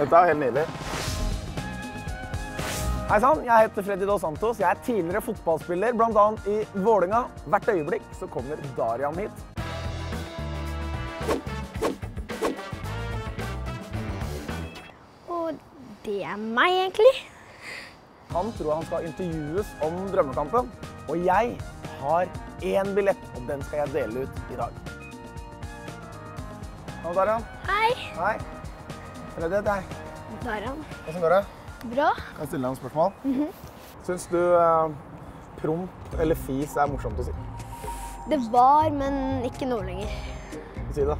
Dette er helt nydelig. Hei sann, jeg heter Freddy Dos Santos. Jeg er tidligere fotballspiller, bl.a. i Vålinga. Hvert øyeblikk så kommer Darian hit. Og det er meg, egentlig. Han tror han skal intervjues om drømmekampen. Og jeg har én billett, og den skal jeg dele ut i dag. Hallo, Darian. Hei. Hei. Freddy heter jeg. Darian. Åssen går det? Bra. Kan jeg stille deg noen spørsmål? Syns du eh, promp eller fis er morsomt å si? Det var, men ikke nå lenger. Si det.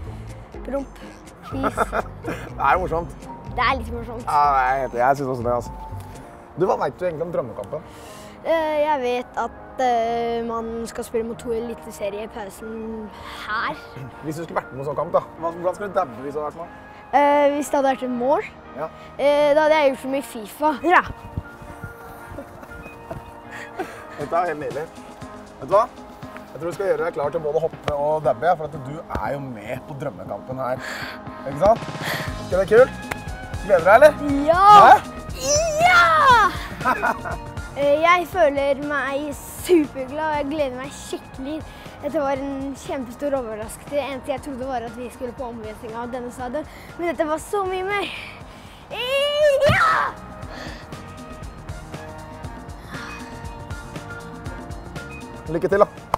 Promp. Fis. Det er morsomt. Det er litt morsomt. Ja, jeg, jeg, syns også det. altså. Du, Hva veit du egentlig om drømmekampen? Eh, Jeg vet at uh, man skal spille mot to eliteserier i pausen her. Hvis du skulle vært med på sånn kamp, da, hvordan skulle du dabbe hvis du hadde vært med? Eh, Hvis det hadde vært et mål, Ja. eh, da hadde jeg gjort som i Fifa. Ja. Dette er helt nydelig. Vet du hva? Jeg tror du skal gjøre deg klar til både å hoppe og dabbe, for at du er jo med på drømmekampen her. Ikke sant? Ikke det kult? Gleder du deg, eller? Ja! Ja! Eh, Jeg føler meg superglad, og jeg gleder meg skikkelig. Dette var en kjempestor overraskelse. Det eneste jeg trodde var at vi skulle på omvisning av denne stadion, men dette var så mye mer. Ja! Lykke til, da.